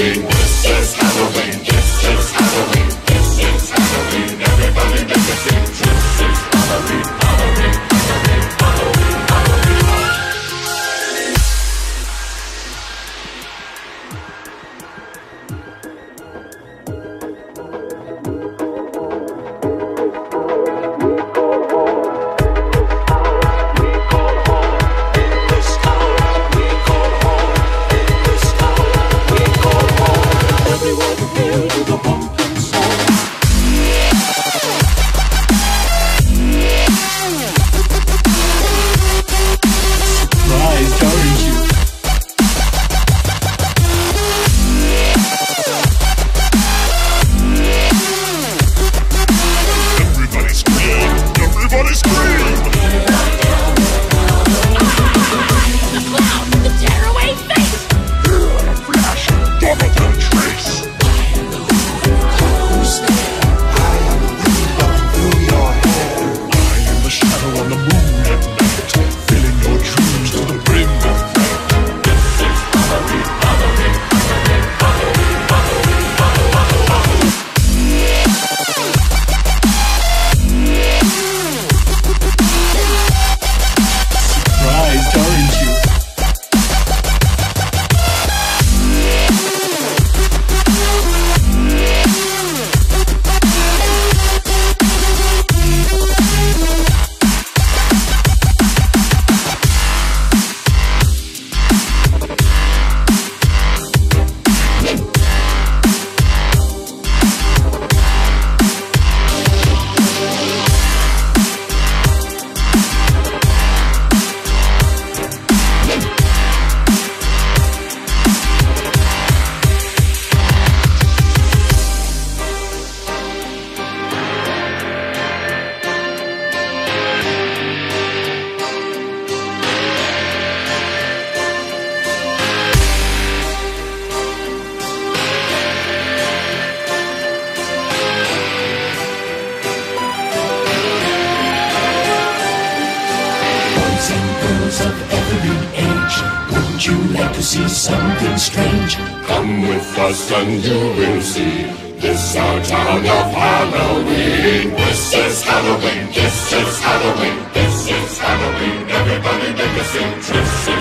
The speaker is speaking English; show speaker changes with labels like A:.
A: Halloween. This is
B: Halloween. And girls of every age, wouldn't you like to see something strange?
C: Come with us and you will see. This our town of Halloween. This is Halloween. This is Halloween. This is Halloween. Everybody make a scene. This is